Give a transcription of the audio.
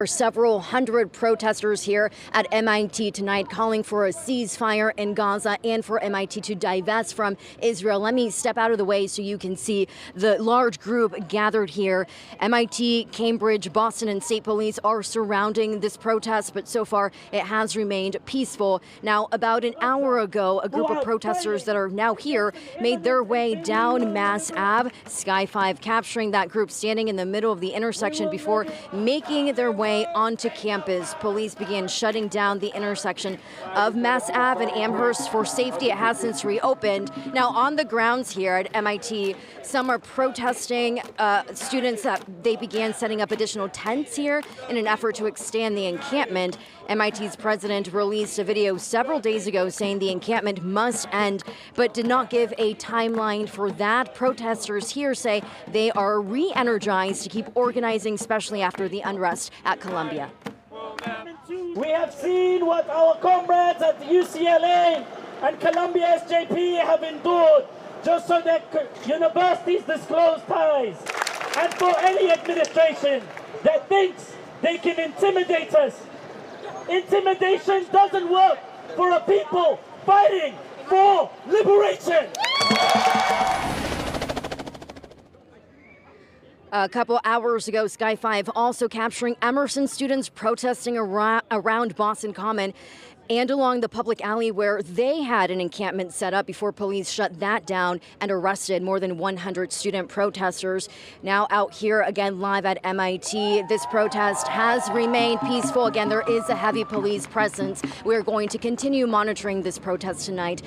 are several hundred protesters here at MIT tonight calling for a ceasefire in Gaza and for MIT to divest from Israel. Let me step out of the way so you can see the large group gathered here. MIT, Cambridge, Boston, and state police are surrounding this protest, but so far it has remained peaceful. Now, about an hour ago, a group of protesters that are now here made their way down Mass Ave, Sky 5 capturing that group standing in the middle of the intersection before making their way onto campus. Police began shutting down the intersection of Mass Ave and Amherst for safety. It has since reopened. Now, on the grounds here at MIT, some are protesting uh, students that they began setting up additional tents here in an effort to extend the encampment. MIT's president released a video several days ago saying the encampment must end, but did not give a timeline for that. Protesters here say they are re energized to keep organizing, especially after the unrest at Columbia. We have seen what our comrades at UCLA and Columbia SJP have endured just so that universities disclose ties. And for any administration that thinks they can intimidate us, intimidation doesn't work for a people fighting for liberation. A couple hours ago, Sky 5 also capturing Emerson students protesting around Boston Common and along the public alley where they had an encampment set up before police shut that down and arrested more than 100 student protesters. Now out here again live at MIT. This protest has remained peaceful. Again, there is a heavy police presence. We're going to continue monitoring this protest tonight.